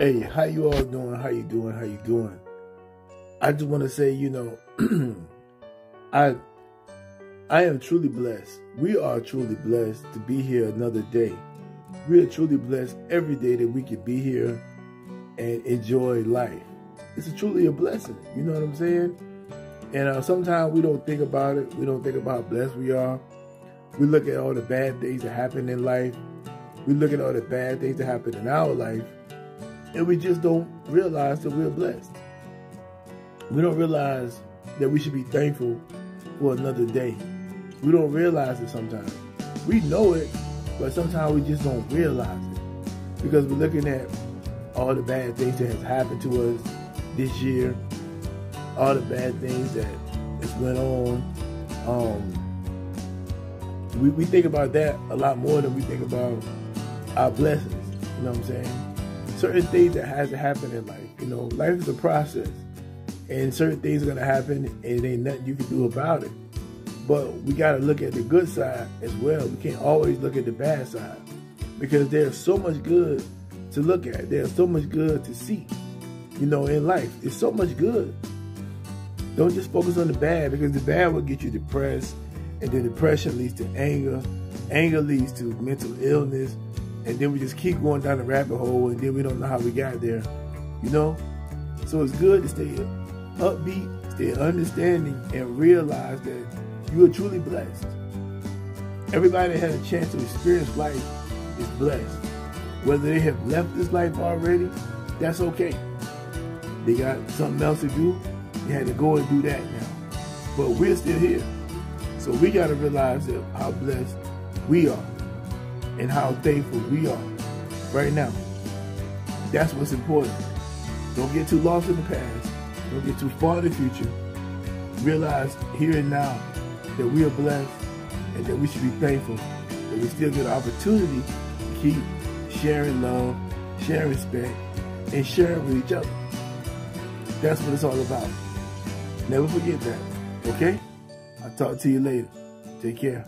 Hey, how you all doing? How you doing? How you doing? I just want to say, you know, I I am truly blessed. We are truly blessed to be here another day. We are truly blessed every day that we can be here and enjoy life. It's a truly a blessing. You know what I'm saying? And uh, sometimes we don't think about it. We don't think about how blessed we are. We look at all the bad things that happen in life. We look at all the bad things that happen in our life. And we just don't realize that we're blessed. We don't realize that we should be thankful for another day. We don't realize it sometimes. We know it, but sometimes we just don't realize it. Because we're looking at all the bad things that has happened to us this year, all the bad things that has went on. Um, we, we think about that a lot more than we think about our blessings. You know what I'm saying? Certain things that has to happen in life. You know, life is a process. And certain things are gonna happen and ain't nothing you can do about it. But we gotta look at the good side as well. We can't always look at the bad side. Because there's so much good to look at. There's so much good to see. You know, in life. It's so much good. Don't just focus on the bad because the bad will get you depressed and then depression leads to anger. Anger leads to mental illness. And then we just keep going down the rabbit hole and then we don't know how we got there. You know? So it's good to stay upbeat, stay understanding, and realize that you are truly blessed. Everybody that had a chance to experience life is blessed. Whether they have left this life already, that's okay. They got something else to do. They had to go and do that now. But we're still here. So we got to realize that how blessed we are and how thankful we are right now. That's what's important. Don't get too lost in the past. Don't get too far in the future. Realize here and now that we are blessed and that we should be thankful that we still get an opportunity to keep sharing love, sharing respect, and sharing with each other. That's what it's all about. Never forget that. Okay? I'll talk to you later. Take care.